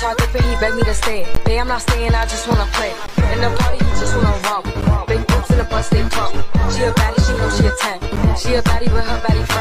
target, but he begged me to stay. Babe, I'm not staying, I just wanna play. In the party, he just wanna romp. Big boobs in the bus, they pump. She a baddie, she know she a 10. She a baddie with her baddie friend.